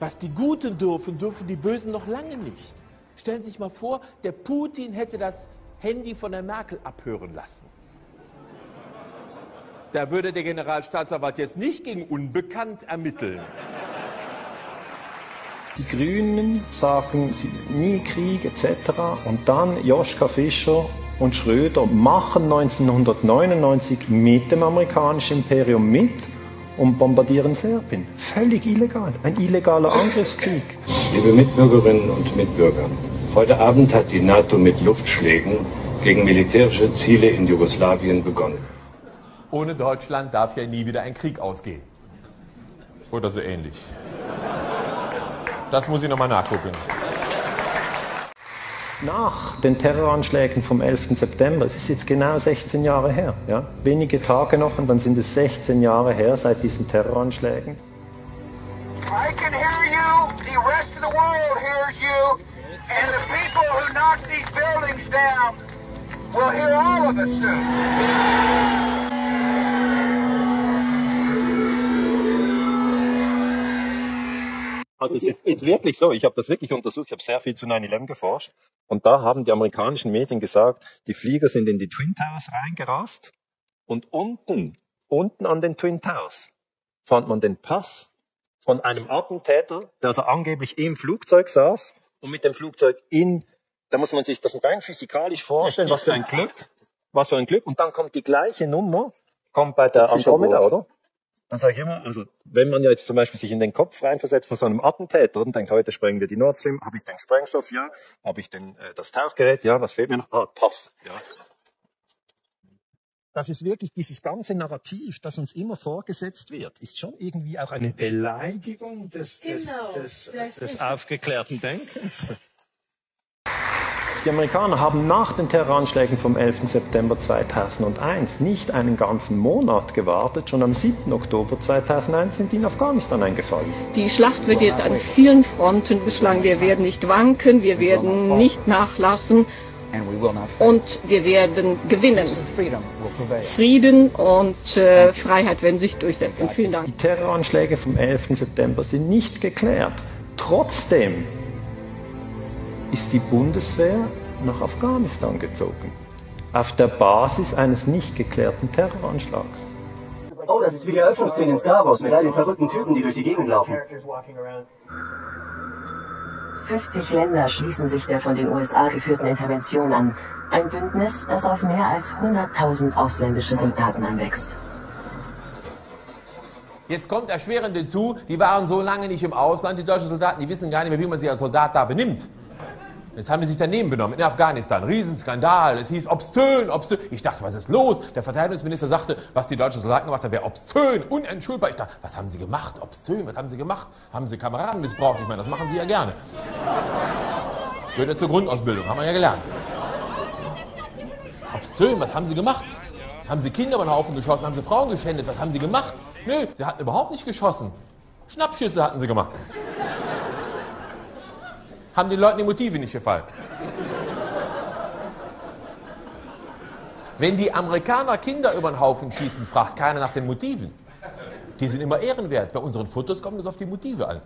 Was die Guten dürfen, dürfen die Bösen noch lange nicht. Stellen Sie sich mal vor, der Putin hätte das Handy von der Merkel abhören lassen. Da würde der Generalstaatsanwalt jetzt nicht gegen Unbekannt ermitteln. Die Grünen sagen nie Krieg etc. Und dann Joschka Fischer und Schröder machen 1999 mit dem amerikanischen Imperium mit und bombardieren Serbien. Völlig illegal. Ein illegaler Angriffskrieg. Liebe Mitbürgerinnen und Mitbürger, heute Abend hat die NATO mit Luftschlägen gegen militärische Ziele in Jugoslawien begonnen. Ohne Deutschland darf ja nie wieder ein Krieg ausgehen. Oder so ähnlich. Das muss ich nochmal nachgucken. Nach den Terroranschlägen vom 11. September, es ist jetzt genau 16 Jahre her, ja? wenige Tage noch und dann sind es 16 Jahre her seit diesen Terroranschlägen. I can hear you, the rest of the world hears you, and the people who knocked these buildings down will hear all of us soon. Also es ist, ist wirklich so, ich habe das wirklich untersucht, ich habe sehr viel zu 9-11 geforscht. Und da haben die amerikanischen Medien gesagt, die Flieger sind in die Twin Towers reingerast. Und unten, unten an den Twin Towers fand man den Pass von einem Attentäter, der also angeblich im Flugzeug saß und mit dem Flugzeug in, da muss man sich das rein physikalisch vorstellen, was für ein Glück, was für ein Glück. Und dann kommt die gleiche Nummer, kommt bei der Andromeda, oder? Dann sage ich immer, also wenn man ja jetzt zum Beispiel sich in den Kopf reinversetzt von so einem Attentäter und denkt, heute sprengen wir die Nord Stream, habe ich den Sprengstoff, ja, habe ich denn äh, das Tauchgerät, ja, was fehlt mir noch? Ah, Pass, ja. Das ist wirklich dieses ganze Narrativ, das uns immer vorgesetzt wird, ist schon irgendwie auch eine Beleidigung des, des, Genau, des, des aufgeklärten Denkens. Die Amerikaner haben nach den Terroranschlägen vom 11. September 2001 nicht einen ganzen Monat gewartet. Schon am 7. Oktober 2001 sind die in Afghanistan eingefallen. Die Schlacht wird jetzt an vielen Fronten geschlagen. Wir werden nicht wanken, wir werden nicht nachlassen und wir werden gewinnen. Frieden und äh, Freiheit werden sich durchsetzen. Vielen Dank. Die Terroranschläge vom 11. September sind nicht geklärt. Trotzdem ist die Bundeswehr nach Afghanistan gezogen. Auf der Basis eines nicht geklärten Terroranschlags. Oh, das ist wie die Eröffnungsszene in Star Wars mit all den verrückten Typen, die durch die Gegend laufen. 50 Länder schließen sich der von den USA geführten Intervention an. Ein Bündnis, das auf mehr als 100.000 ausländische Soldaten anwächst. Jetzt kommt erschwerend hinzu, die waren so lange nicht im Ausland, die deutschen Soldaten, die wissen gar nicht mehr, wie man sich als Soldat da benimmt. Jetzt haben die sich daneben benommen in Afghanistan. Riesenskandal. Es hieß obszön, obszön. Ich dachte, was ist los? Der Verteidigungsminister sagte, was die deutschen Soldaten gemacht haben, wäre obszön, unentschuldbar. Ich dachte, was haben sie gemacht? Obszön, was haben sie gemacht? Haben sie Kameraden missbraucht? Ich meine, das machen sie ja gerne. Gehört ja zur Grundausbildung, haben wir ja gelernt. Obszön, was haben sie gemacht? Haben sie Kinder über den Haufen geschossen? Haben sie Frauen geschändet? Was haben sie gemacht? Nö, sie hatten überhaupt nicht geschossen. Schnappschüsse hatten sie gemacht. Haben den Leuten die Motive nicht gefallen. Wenn die Amerikaner Kinder über den Haufen schießen, fragt keiner nach den Motiven. Die sind immer ehrenwert. Bei unseren Fotos kommt es auf die Motive an.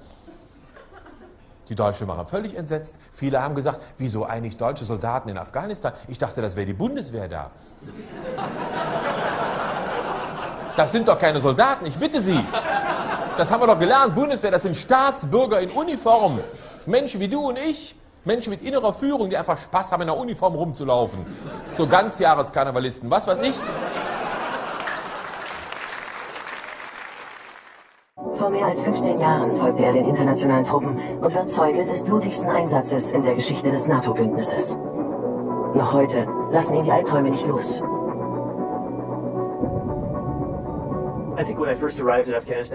Die Deutschen waren völlig entsetzt. Viele haben gesagt, wieso eigentlich deutsche Soldaten in Afghanistan? Ich dachte, das wäre die Bundeswehr da. Das sind doch keine Soldaten, ich bitte Sie. Das haben wir doch gelernt. Bundeswehr, das sind Staatsbürger in Uniform. Menschen wie du und ich. Menschen mit innerer Führung, die einfach Spaß haben, in der Uniform rumzulaufen. So Ganzjahreskarnevalisten, was weiß ich. Vor mehr als 15 Jahren folgte er den internationalen Truppen und wird Zeuge des blutigsten Einsatzes in der Geschichte des NATO-Bündnisses. Noch heute lassen ihn die Albträume nicht los.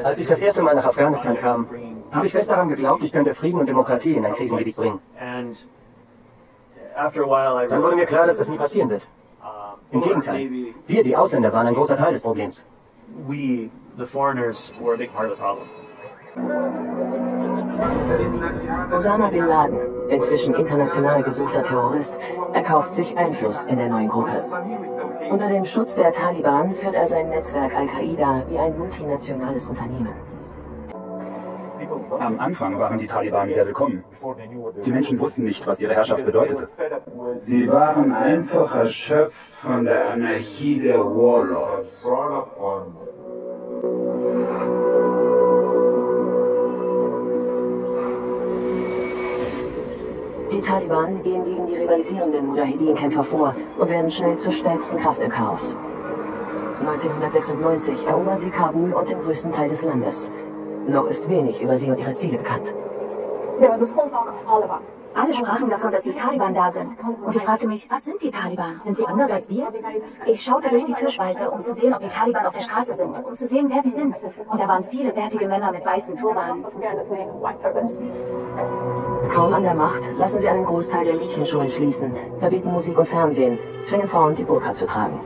Als ich das erste Mal nach Afghanistan kam, habe ich fest daran geglaubt, ich könnte Frieden und Demokratie in ein Krisengebiet bringen. Dann wurde mir klar, dass das nie passieren wird. Im Gegenteil, wir, die Ausländer, waren ein großer Teil des Problems. we, the foreigners, were a big part of the problem. Osama Bin Laden, inzwischen international gesuchter Terrorist, erkauft sich Einfluss in der neuen Gruppe. Unter dem Schutz der Taliban führt er sein Netzwerk Al-Qaida wie ein multinationales Unternehmen. Am Anfang waren die Taliban sehr willkommen. Die Menschen wussten nicht, was ihre Herrschaft bedeutete. Sie waren einfach erschöpft von der Anarchie der Warlords. Die Taliban gehen gegen die rivalisierenden Mujahedin-Kämpfer vor und werden schnell zur stärksten Kraft im Chaos. 1996 erobern sie Kabul und den größten Teil des Landes. Noch ist wenig über sie und ihre Ziele bekannt. Alle sprachen davon, dass die Taliban da sind. Und ich fragte mich, was sind die Taliban? Sind sie anders als wir? Ich schaute durch die Türspalte, um zu sehen, ob die Taliban auf der Straße sind, um zu sehen, wer sie sind. Und da waren viele bärtige Männer mit weißen Turbanen. Kaum an der Macht lassen sie einen Großteil der Mädchenschulen schließen, verbieten Musik und Fernsehen, zwingen Frauen, die Burka zu tragen.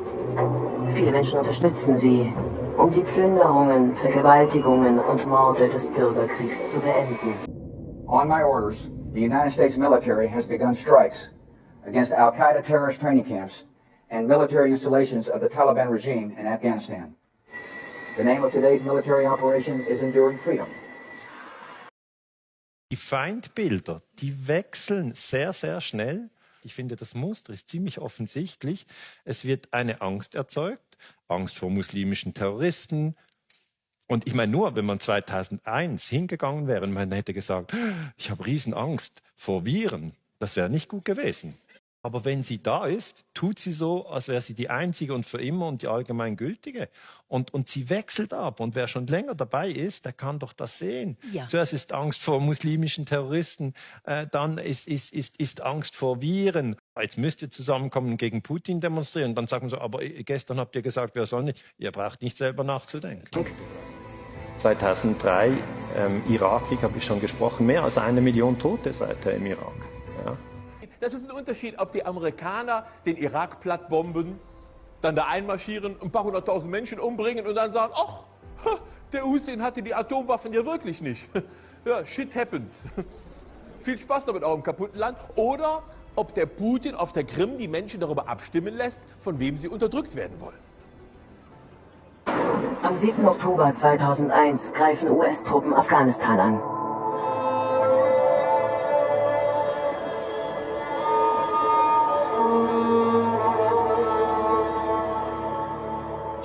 Viele Menschen unterstützen sie, um die Plünderungen, Vergewaltigungen und Morde des Bürgerkriegs zu beenden. On my orders, the United States military has begun strikes against Al-Qaeda terrorist training camps and military installations of the Taliban regime in Afghanistan. The name of today's military operation is Enduring Freedom. Die Feindbilder, die wechseln sehr, sehr schnell. Ich finde, das Muster ist ziemlich offensichtlich. Es wird eine Angst erzeugt, Angst vor muslimischen Terroristen. Und ich meine, nur wenn man 2001 hingegangen wäre und man hätte gesagt, ich habe Riesenangst vor Viren, das wäre nicht gut gewesen. Aber wenn sie da ist, tut sie so, als wäre sie die einzige und für immer und die allgemeingültige. Und, und sie wechselt ab. Und wer schon länger dabei ist, der kann doch das sehen. Ja. Zuerst ist Angst vor muslimischen Terroristen, äh, dann ist, ist, ist, ist Angst vor Viren. Jetzt müsst ihr zusammenkommen gegen Putin demonstrieren. Dann sagen sie, aber gestern habt ihr gesagt, wir sollen nicht. Ihr braucht nicht selber nachzudenken. 2003, ähm, Irakkrieg, habe ich schon gesprochen, mehr als eine Million Tote seither im Irak. Ja. Das ist ein Unterschied, ob die Amerikaner den Irak plattbomben, dann da einmarschieren, ein paar hunderttausend Menschen umbringen und dann sagen, ach, der Hussein hatte die Atomwaffen ja wirklich nicht. Ja, shit happens. Viel Spaß damit auch im kaputten Land. Oder ob der Putin auf der Krim die Menschen darüber abstimmen lässt, von wem sie unterdrückt werden wollen. Am 7. Oktober 2001 greifen US-Truppen Afghanistan an.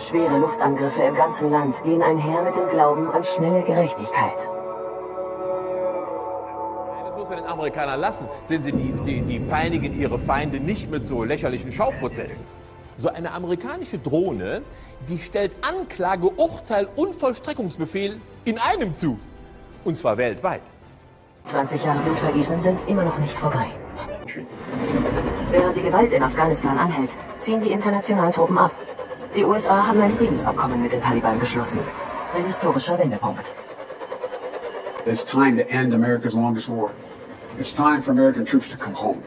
Schwere Luftangriffe im ganzen Land gehen einher mit dem Glauben an schnelle Gerechtigkeit. Das muss man den Amerikanern lassen. Sehen Sie, die, die, die peinigen ihre Feinde nicht mit so lächerlichen Schauprozessen. So eine amerikanische Drohne, die stellt Anklage, Urteil und Vollstreckungsbefehl in einem zu. Und zwar weltweit. 20 Jahre Blutvergießen sind immer noch nicht vorbei. Während die Gewalt in Afghanistan anhält, ziehen die internationalen Truppen ab. Die USA haben ein Friedensabkommen mit den Taliban geschlossen. Ein historischer Wendepunkt. It's time to end America's longest war. It's time for American troops to come home.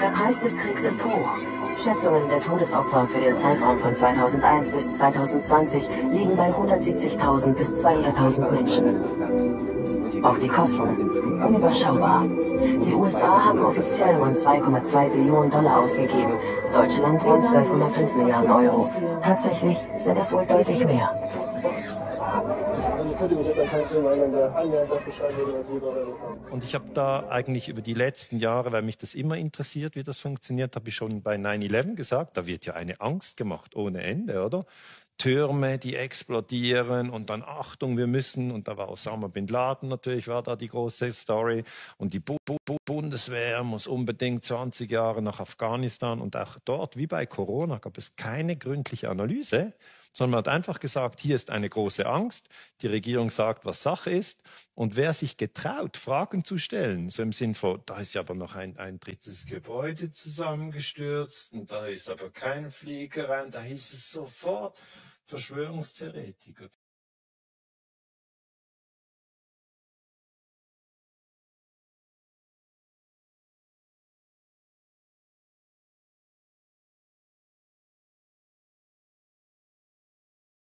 Der Preis des Kriegs ist hoch. Schätzungen der Todesopfer für den Zeitraum von 2001 bis 2020 liegen bei 170.000 bis 200.000 Menschen. Auch die Kosten unüberschaubar. Die USA haben offiziell rund 2,2 Billionen Dollar ausgegeben, Deutschland rund 12,5 Milliarden Euro. Tatsächlich sind es wohl deutlich mehr. Und ich habe da eigentlich über die letzten Jahre, weil mich das immer interessiert, wie das funktioniert, habe ich schon bei 9-11 gesagt, da wird ja eine Angst gemacht ohne Ende, oder? Türme, die explodieren und dann Achtung, wir müssen, und da war Osama bin Laden natürlich, war da die große Story. Und die Bu Bu Bu Bundeswehr muss unbedingt 20 Jahre nach Afghanistan und auch dort, wie bei Corona, gab es keine gründliche Analyse, sondern man hat einfach gesagt, hier ist eine große Angst, die Regierung sagt, was Sache ist. Und wer sich getraut, Fragen zu stellen, so im Sinn von, da ist ja aber noch ein, ein drittes Gebäude zusammengestürzt und da ist aber kein Flieger rein, da hieß es sofort, Verschwörungstheoretiker.